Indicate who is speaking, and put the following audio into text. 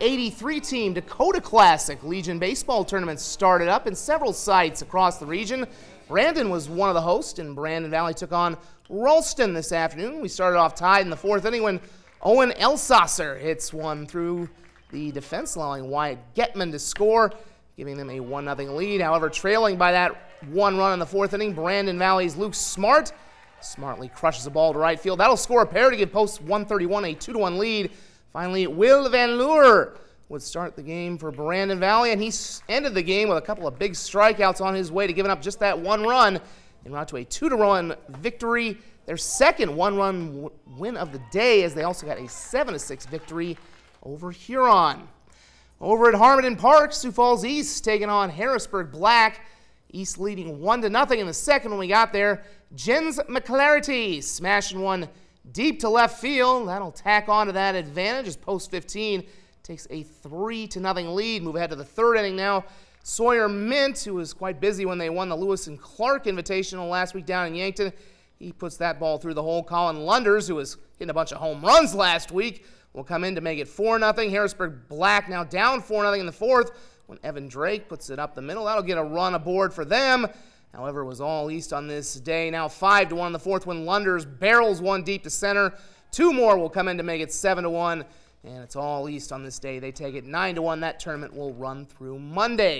Speaker 1: 83 team Dakota Classic Legion baseball tournament started up in several sites across the region. Brandon was one of the hosts, and Brandon Valley took on Ralston this afternoon. We started off tied in the fourth inning when Owen Elsasser hits one through the defense, allowing Wyatt Getman to score, giving them a 1 0 lead. However, trailing by that one run in the fourth inning, Brandon Valley's Luke Smart smartly crushes a ball to right field. That'll score a pair to give Post 131 a 2 1 lead. Finally, Will Van Leur would start the game for Brandon Valley, and he ended the game with a couple of big strikeouts on his way to giving up just that one run en route to a two to one victory. Their second one run win of the day, as they also got a 7 to 6 victory over Huron. Over at Harmon Park, Sioux Falls East taking on Harrisburg Black. East leading 1 to nothing in the second when we got there. Jens McClarity smashing one deep to left field. That'll tack on to that advantage as post 15 takes a 3 to nothing lead. Move ahead to the third inning now. Sawyer Mint, who was quite busy when they won the Lewis and Clark Invitational last week down in Yankton, he puts that ball through the hole. Colin Lunders, who was hitting a bunch of home runs last week, will come in to make it 4 0. Harrisburg Black now down 4 0 in the fourth when Evan Drake puts it up the middle. That'll get a run aboard for them. However, it was all east on this day. Now 5 to 1 in the fourth when Lunders barrels one deep to center. Two more will come in to make it 7 to 1. And it's all east on this day. They take it 9 to 1. That tournament will run through Monday.